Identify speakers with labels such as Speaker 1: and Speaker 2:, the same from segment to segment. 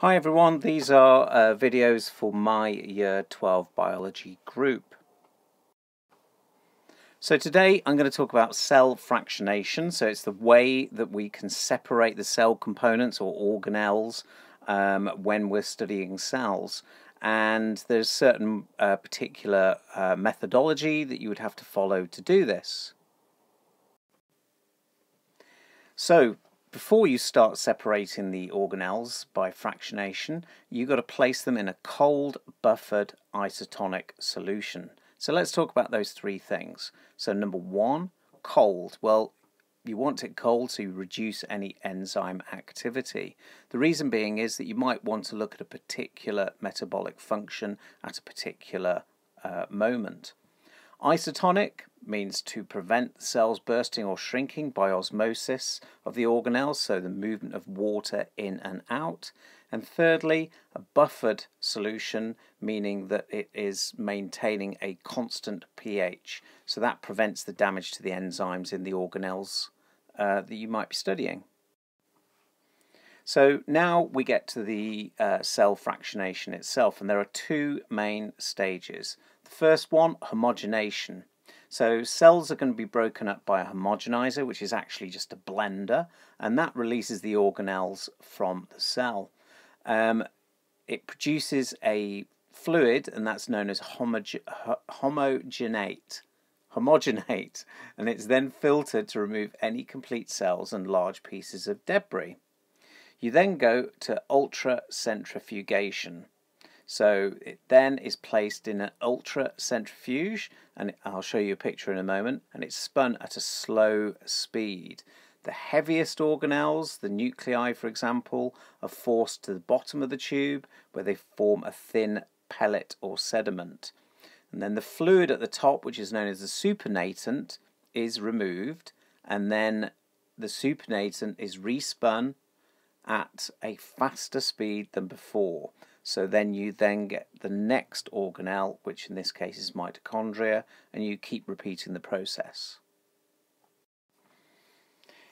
Speaker 1: Hi everyone, these are uh, videos for my Year 12 Biology group. So today I'm going to talk about cell fractionation, so it's the way that we can separate the cell components or organelles um, when we're studying cells. And there's certain uh, particular uh, methodology that you would have to follow to do this. So before you start separating the organelles by fractionation, you've got to place them in a cold buffered isotonic solution. So let's talk about those three things. So number one, cold. Well, you want it cold so reduce any enzyme activity. The reason being is that you might want to look at a particular metabolic function at a particular uh, moment. Isotonic means to prevent cells bursting or shrinking by osmosis of the organelles, so the movement of water in and out. And thirdly, a buffered solution, meaning that it is maintaining a constant pH. So that prevents the damage to the enzymes in the organelles uh, that you might be studying. So now we get to the uh, cell fractionation itself, and there are two main stages. The first one, homogenation. So cells are going to be broken up by a homogenizer, which is actually just a blender, and that releases the organelles from the cell. Um, it produces a fluid, and that's known as homogenate. Homogenate, and it's then filtered to remove any complete cells and large pieces of debris. You then go to ultracentrifugation. So it then is placed in an ultra centrifuge, and I'll show you a picture in a moment, and it's spun at a slow speed. The heaviest organelles, the nuclei for example, are forced to the bottom of the tube where they form a thin pellet or sediment. And then the fluid at the top, which is known as the supernatant, is removed, and then the supernatant is respun at a faster speed than before. So then you then get the next organelle, which in this case is mitochondria, and you keep repeating the process.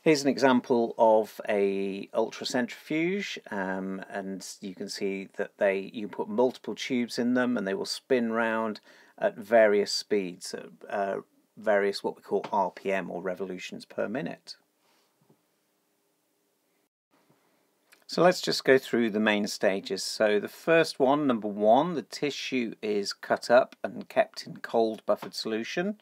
Speaker 1: Here's an example of a ultracentrifuge, um, and you can see that they you put multiple tubes in them, and they will spin round at various speeds, uh, various what we call RPM or revolutions per minute. So let's just go through the main stages. So the first one, number one, the tissue is cut up and kept in cold buffered solution.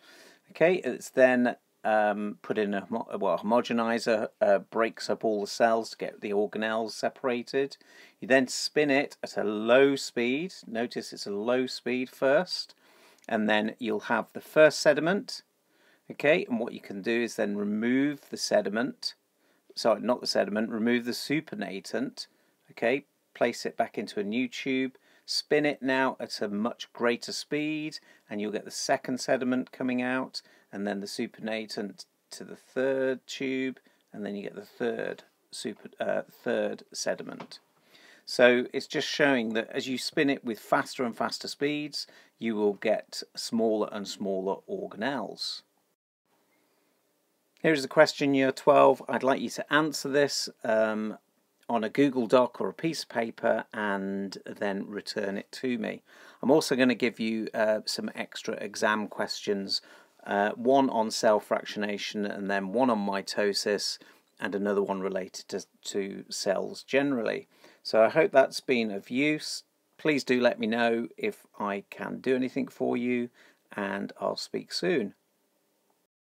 Speaker 1: Okay, it's then um, put in a well, homogenizer, uh, breaks up all the cells to get the organelles separated. You then spin it at a low speed. Notice it's a low speed first, and then you'll have the first sediment. Okay, and what you can do is then remove the sediment sorry, not the sediment, remove the supernatant, okay, place it back into a new tube, spin it now at a much greater speed, and you'll get the second sediment coming out, and then the supernatant to the third tube, and then you get the third super uh, third sediment. So it's just showing that as you spin it with faster and faster speeds, you will get smaller and smaller organelles. Here's the question year 12. I'd like you to answer this um, on a Google Doc or a piece of paper and then return it to me. I'm also going to give you uh, some extra exam questions, uh, one on cell fractionation and then one on mitosis and another one related to, to cells generally. So I hope that's been of use. Please do let me know if I can do anything for you and I'll speak soon.